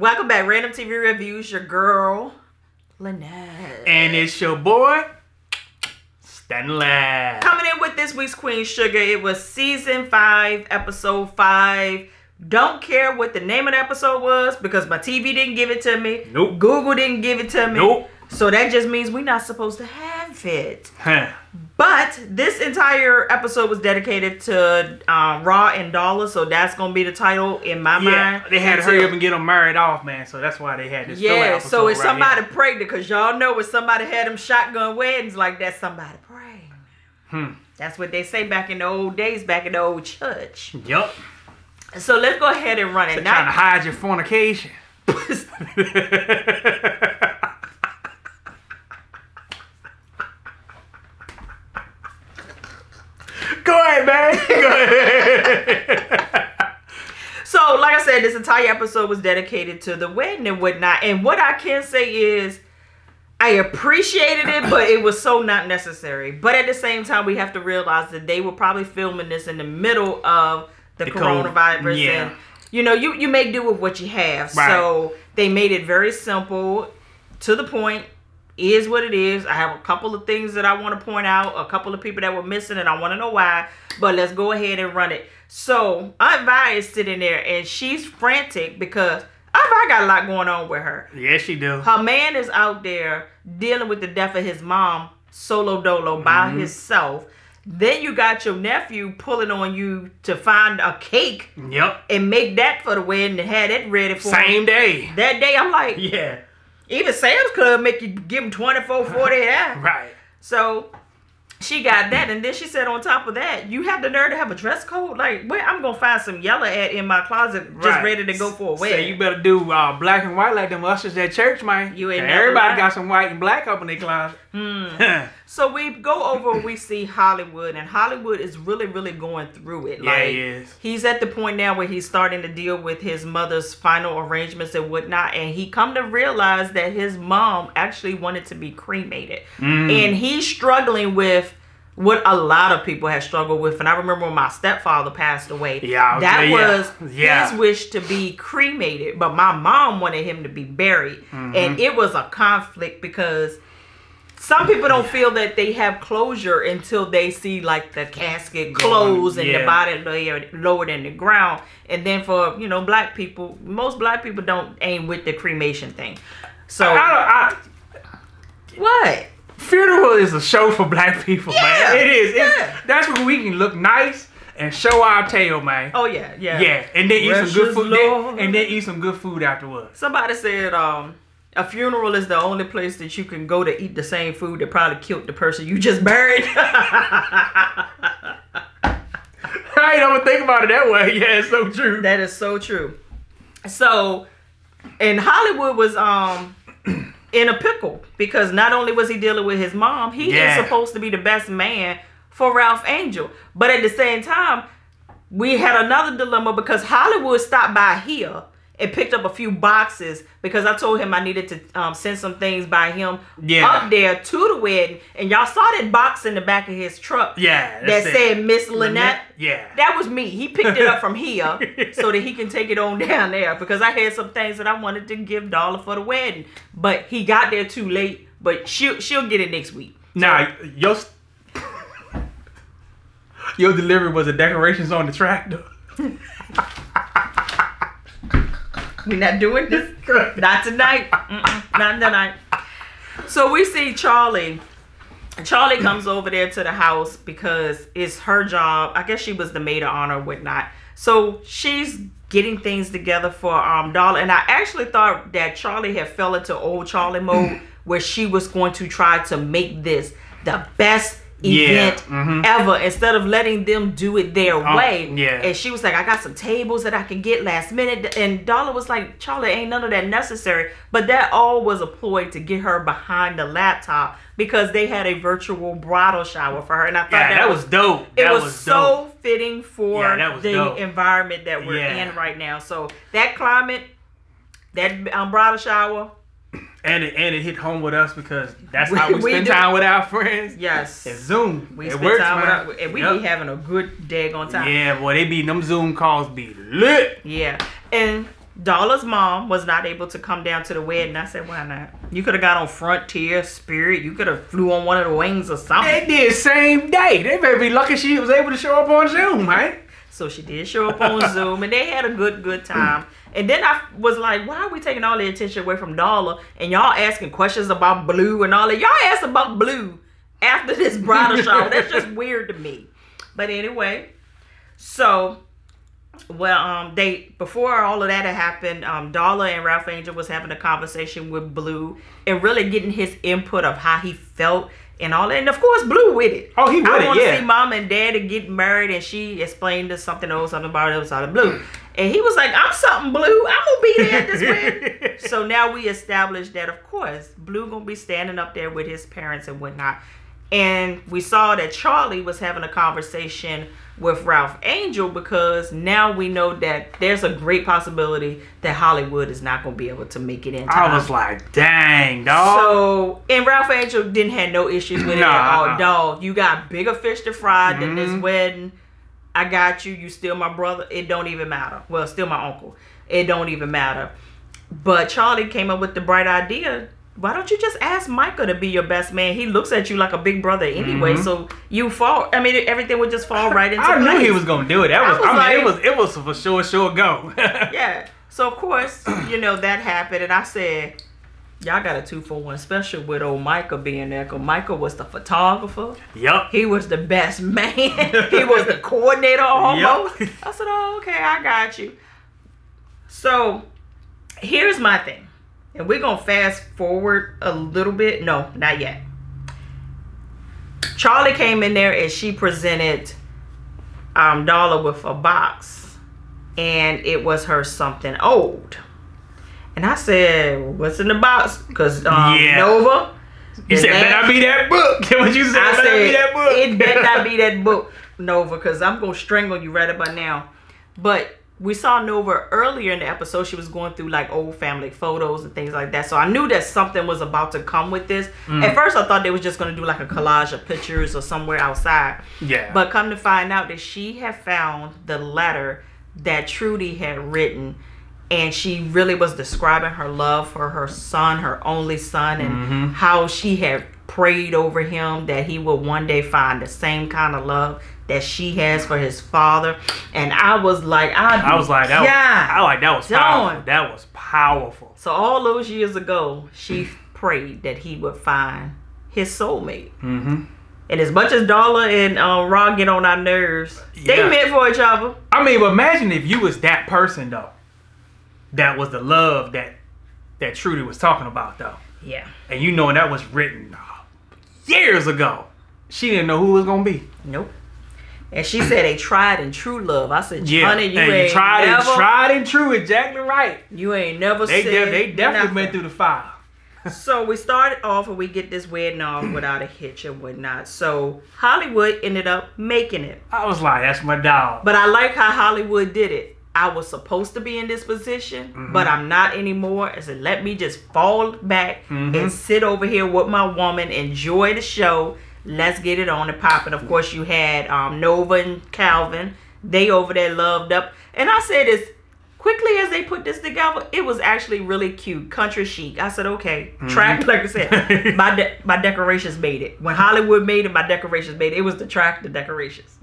Welcome back, Random TV Reviews. Your girl, Lynette. And it's your boy, Stanley. Coming in with this week's Queen Sugar. It was season five, episode five. Don't care what the name of the episode was because my TV didn't give it to me. Nope. Google didn't give it to me. Nope. So that just means we're not supposed to have it. Huh. But this entire episode was dedicated to um, Raw and Darla, so that's gonna be the title in my Yeah, mind. they had to hurry up and get them married off, man. So that's why they had this. Yeah, episode so if right somebody here. pregnant, because y'all know when somebody had them shotgun weddings like that, somebody pregnant. Hmm. That's what they say back in the old days, back in the old church. Yup. So let's go ahead and run it. Trying to hide your fornication. ahead, man. Go ahead. so like I said, this entire episode was dedicated to the wedding and whatnot. And what I can say is, I appreciated it, but it was so not necessary. But at the same time, we have to realize that they were probably filming this in the middle of the, The coronavirus, yeah. and you know, you you make do with what you have. Right. So they made it very simple, to the point. Is what it is. I have a couple of things that I want to point out, a couple of people that were missing, and I want to know why. But let's go ahead and run it. So Aunt Vi is sitting there, and she's frantic because Aunt Vi got a lot going on with her. yes, she do. Her man is out there dealing with the death of his mom solo dolo by Mm-hmm. himself. Then you got your nephew pulling on you to find a cake Yep. and make that for the wedding and have it ready for him. Same day. That day, I'm like, Yeah. Even Sam's Club make you give them 24, 48 hours. Right. So she got that, and then she said on top of that, you have the nerve to have a dress code. Like, where I'm gonna find some yellow at in my closet, just Right. ready to go for a So wedding. you better do uh, black and white like them ushers at church, man. You ain't Everybody got some white and black up in their closet. Hmm. So we go over, we see Hollywood, and Hollywood is really, really going through it. Yeah, like, he is. He's at the point now where he's starting to deal with his mother's final arrangements and whatnot, and he come to realize that his mom actually wanted to be cremated, Mm. and he's struggling with what a lot of people have struggled with. And I remember when my stepfather passed away, Yeah, that yeah, was yeah. his wish to be cremated, but my mom wanted him to be buried, Mm-hmm. and it was a conflict because some people don't feel that they have closure until they see like the casket closed and the body lower, lowered in the ground. And then for you know black people, most black people don't aim with the cremation thing. So I, I, what? Funeral is a show for black people, Yeah, man. It is. It's- yeah. That's where we can look nice and show our tail, man. Oh yeah, yeah, yeah, and then eat some good food. Then, and then eat some good food afterwards. Somebody said um a funeral is the only place that you can go to eat the same food that probably killed the person you just buried. I ain't ever think about it that way. Yeah, it's so true. That is so true. So, and Hollywood was um in a pickle because not only was he dealing with his mom, he Yeah. is supposed to be the best man for Ralph Angel, but at the same time, we had another dilemma because Hollywood stopped by here and picked up a few boxes because I told him I needed to um, send some things by him Yeah. up there to the wedding, and y'all saw that box in the back of his truck yeah, that it. said Miss Lynette. Yeah. That was me. He picked it up from here so that he can take it on down there because I had some things that I wanted to give Darla for the wedding, but he got there too late. But she'll she'll get it next week. Nah, your your delivery was a decorations on the tractor. We're not doing this. Not tonight. Mm-mm, not tonight. So we see Charlie. Charlie comes over there to the house because it's her job. I guess she was the maid of honor or whatnot. So she's getting things together for um Darla. And I actually thought that Charlie had fell into old Charlie mode where she was going to try to make this the best Yeah, event mhm. ever instead of letting them do it their Oh, way. yeah. And she was like, I got some tables that I can get last minute. And Darla was like, Charlie, ain't none of that necessary. But that all was a ploy to get her behind the laptop because they had a virtual bridal shower for her. And I thought Yeah, that, that was dope. it That was, was so fitting for Yeah, that was the dope. environment that we're Yeah. in right now. So that climate, that um, bridal shower, And it, and it hit home with us because that's We- how we, we spend do. time with our friends. yes. It's Zoom. we it works, time with our, and we Yep. be having a good day on time. Yeah, boy, they be them Zoom calls be lit. Yeah. And Darla's mom was not able to come down to the wedding. I said, why not? You could have got on Frontier, Spirit. You could have flew on one of the wings or something. They did same day. They better be lucky she was able to show up on Zoom, right? So she did show up on Zoom, and they had a good, good time. And then I was like, why are we taking all the attention away from Darla? And y'all asking questions about Blue and all that. Y'all asked about Blue after this bridal shower. That's just weird to me. But anyway, so well, um, they before all of that had happened, um, Darla and Ralph Angel was having a conversation with Blue and really getting his input of how he felt and all that. And of course, Blue with it. Oh, he with I it, want to yeah. see mom and dad get married, and she explained to something or something about it was out of Blue, and he was like, "I'm something Blue. I'm gonna be there at this wedding." so now we established that, of course, Blue gonna be standing up there with his parents and whatnot. And we saw that Charlie was having a conversation with Ralph Angel because now we know that there's a great possibility that Hollywood is not going to be able to make it in time. I was like, dang, dog. so, and Ralph Angel didn't have no issues with it at all. Dog, you got bigger fish to fry than this Mhm. wedding. I got you. You still my brother. It don't even matter. Well, still my uncle. It don't even matter. But Charlie came up with the bright idea. Why don't you just ask Micah to be your best man? He looks at you like a big brother anyway, Mhm. so you fall. I mean, everything would just fall right into I knew he was gonna do it. That I was, was I, mean, it was it was for sure, sure go. Yeah. So of course, you know that happened, and I said, "Y'all got a two for one special with old Micah being there." Cause Micah was the photographer. Yup. He was the best man. he was the coordinator almost. Yup. I said, "Oh, okay, I got you." So, here's my thing, and we're gonna fast forward a little bit. No, not yet. Charlie came in there and she presented um, Darla with a box, and it was her something old. And I said, "What's in the box?" Because um, Yeah. Nova. You said, better not be that book. what you said, I better said be that book. it better not be that book, Nova, because I'm gonna strangle you right about now. But we saw Nova earlier in the episode. She was going through like old family photos and things like that. So I knew that something was about to come with this. Mm. At first, I thought they was just gonna do like a collage of pictures or somewhere outside. yeah. But come to find out that she had found the letter that Trudy had written, and she really was describing her love for her son, her only son, and Mhm. how she had prayed over him that he would one day find the same kind of love that she has for his father. And I was like, I, I was like, that was, yeah. I like that was powerful. That was powerful. So all those years ago, she prayed that he would find his soulmate. Mm-hmm. And as much as Darla and uh, Raw get on our nerves, they meant for each other. I mean, but imagine if you was that person though. That was the love that that Trudy was talking about though, Yeah. and you knowing that was written uh, years ago. She didn't know who it was gonna be. Nope. And she said a tried and true love. I said, Yeah, honey, you and ain't you tried never, and tried and true. Exactly right. you ain't never They said de- they definitely nothing. went through the fire. So we started off and we get this wedding off without a hitch and whatnot. So Hollywood ended up making it. I was like, that's my dog. But I like how Hollywood did it. I was supposed to be in this position, Mm-hmm. but I'm not anymore. I said, let me just fall back Mhm. and sit over here with my woman, enjoy the show. Let's get it on and pop." popping. Of course, you had um, Nova and Calvin. They over there loved up. And I said this quickly as they put this together, it was actually really cute. Country chic. I said, okay. Mm-hmm. Track, like I said, my, de- my decorations made it. When Hollywood made it, my decorations made it. It was the track, the decorations.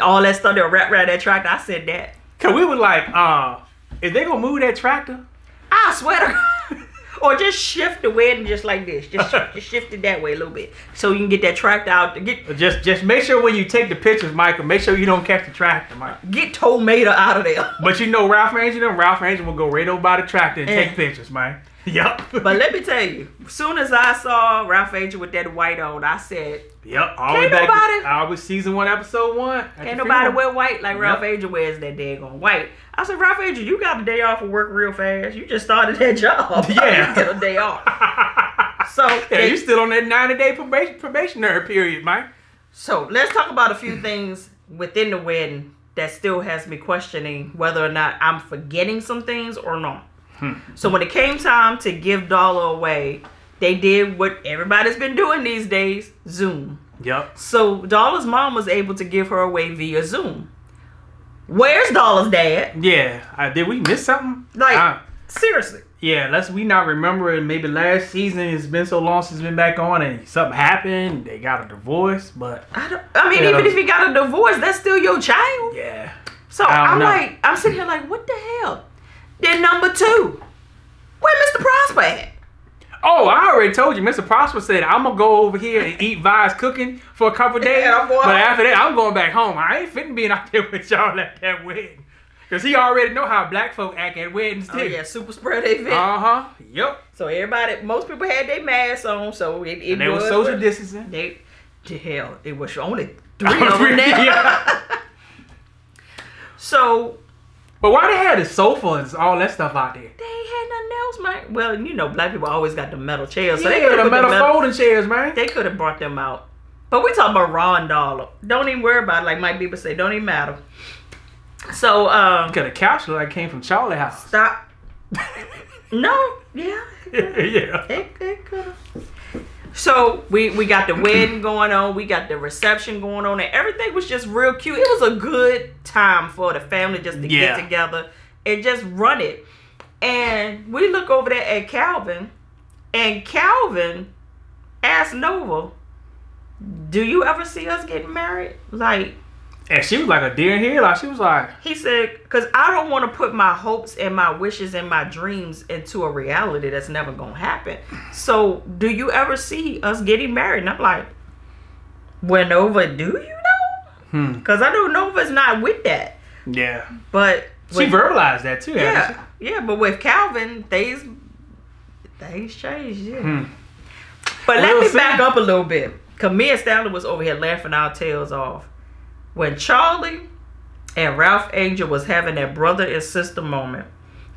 All that stuff that wrapped around that tractor, I said that. Cause we were like, uh, is they gonna move that tractor? I swear to God. Or just shift the wedding just like this. Just, just shift it that way a little bit. So you can get that tractor out. To get Just just make sure when you take the pictures, Michael, make sure you don't catch the tractor, Mike. get tomato out of there. But you know Ralph Angel, them Ralph Angel will go right over by the tractor and Eh. take pictures, man. Yup. But let me tell you, as soon as I saw Ralph Angel with that white on, I said, Yep. Always Can't back. nobody- Always season one, episode one. Can't nobody wear white like Ralph Yep. Angel wears that daggone white. I said, Ralph Angel, you got a day off of work real fast. You just started that job. Yeah. you get a day off. So, yeah, they- you still on that 90 day probation, probationary period, Mike. so let's talk about a few things within the wedding that still has me questioning whether or not I'm forgetting some things or not. Hmm. So when it came time to give Darla away, they did what everybody's been doing these days, Zoom. Yep. So Darla's mom was able to give her away via Zoom. Where's Darla's dad? Yeah, uh, did we miss something? Like Uh, seriously. yeah, let's we not remember it. Maybe last season it's been so long since been back on and something happened. They got a divorce, but I don't. I mean, even if you got a divorce, that's still your child. yeah, So I'm know. like, I'm sitting here like, what the hell? Then number two, where Mr. Prosper at? Oh, I already told you, Mr. Prosper said I'm gonna go over here and eat Vi's cooking for a couple days. Yeah, but after that, I'm going back home. I ain't fitting being out there with y'all at that wedding. Cause he already know how black folk act at weddings too. Oh yeah, super spread event. Uh huh. Yep. so everybody, most people had their masks on, so it, it And they was was social distancing. They, to hell, it was only three of them. Yeah. So But why they had the sofa and all that stuff out there? they had nothing else, man. Well, you know, black people always got the metal chairs, so they yeah, could the have metal metal, folding chairs, man. they could have brought them out. But we talking about Ron Darla. Don't even worry about it. Like Mike people say, don't even matter. So um, Cause the couch like came from Charlie House. stop. no, yeah, yeah. it, it could have. So we we got the wedding going on, we got the reception going on, and everything was just real cute. It was a good time for the family just to Yeah. get together and just run it. And we look over there at Calvin, and Calvin asked Nova, "Do you ever see us getting married?" Like And she was like a deer in headlight. She was like, he said, "Cause I don't want to put my hopes and my wishes and my dreams into a reality that's never gonna happen. So, do you ever see us getting married?" And I'm like, "Well, Nova, do you know? hmm. Cause I know Nova's not with that, Yeah. but She with- verbalized that too, yeah, yeah. But with Calvin, things things changed. Yeah. Hmm. But let We'll me see. back up a little bit. Cause me and Stanley was over here laughing our tails off. When Charlie and Ralph Angel was having that brother and sister moment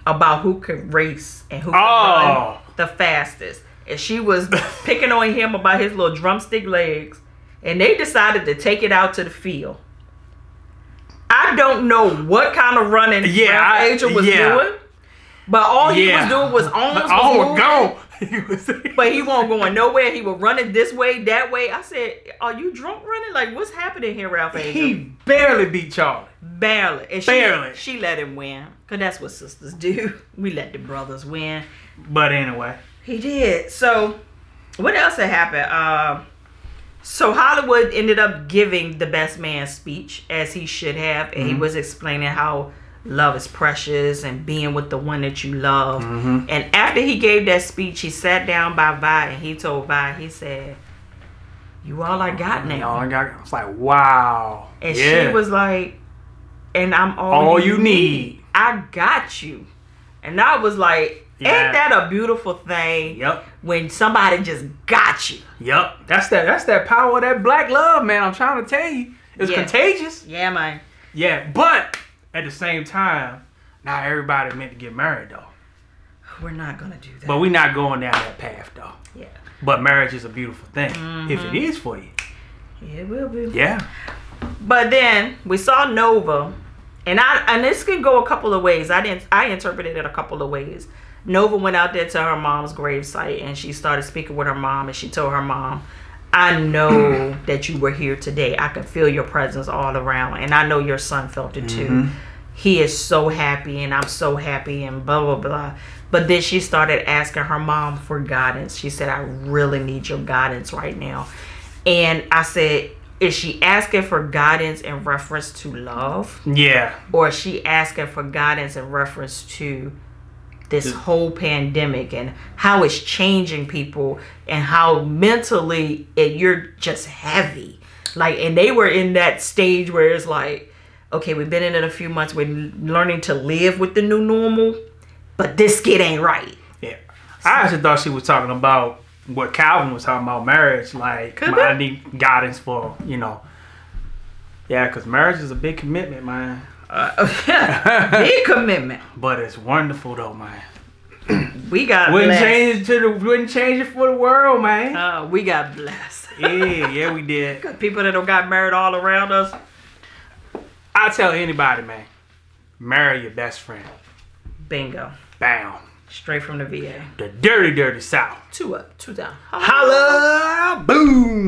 about who could race and who could run Oh. the fastest. And she was picking on him about his little drumstick legs. And they decided to take it out to the field. I don't know what kind of running Yeah, Ralph I- Angel was yeah. doing. But all he Yeah. was doing was was Oh, moving. He was- But he won't going nowhere. He was running this way, that way. I said, "Are you drunk running? Like, what's happening here, Ralph Angel?" He barely beat Charlie. barely, and she, Barely. She let him win, cause that's what sisters do. We let the brothers win. But anyway. He did. So, what else had happened? Um, so Hollywood ended up giving the best man speech as he should have, and he Mhm. was explaining how love is precious and being with the one that you love. Mhm. And after he gave that speech, he sat down by Vi and he told Vi, he said, "You all I got now." All I got, I was like, wow. And yeah. she was like, "And I'm all, all you need. I got you." And I was like, Yeah. "Ain't that a beautiful thing?" Yep. when somebody just got you. Yep. That's that. That's that power of that black love, man. I'm trying to tell you, it's Yeah. contagious. Yeah, man. Yeah, but at the same time, not everybody meant to get married though. We're not gonna do that. But we're not going down that path though. yeah, But marriage is a beautiful thing if Mm-hmm. it is for you. it will be. Yeah. But then we saw Nova, and I and this can go a couple of ways. I didn't. I interpreted it a couple of ways. Nova went out there to her mom's gravesite and she started speaking with her mom, and she told her mom, "I know that you were here today. I could feel your presence all around, and I know your son felt it too. Mhm. He is so happy, and I'm so happy, and blah blah blah." But then she started asking her mom for guidance. She said, "I really need your guidance right now." And I said, is she asking for guidance in reference to love? Yeah. Or is she asking for guidance in reference to this whole pandemic and how it's changing people and how mentally it, you're just heavy? Like, and they were in that stage where it's like, okay, we've been in it a few months, we're learning to live with the new normal, but this kid ain't right. Yeah. I actually thought she was talking about what Calvin was talking about marriage. Like, Could I need guidance for, you know. Yeah, because marriage is a big commitment, man. Uh, big commitment. But it's wonderful, though, man. We got Wouldn't blessed. change it to the, wouldn't change it for the world, man. Uh, we got blessed. yeah, yeah, we did. People that don't got married all around us. I tell anybody, man, marry your best friend. Bingo. Bam. Straight from the VA. The dirty, dirty South. Two up, two down. Holla! Boom!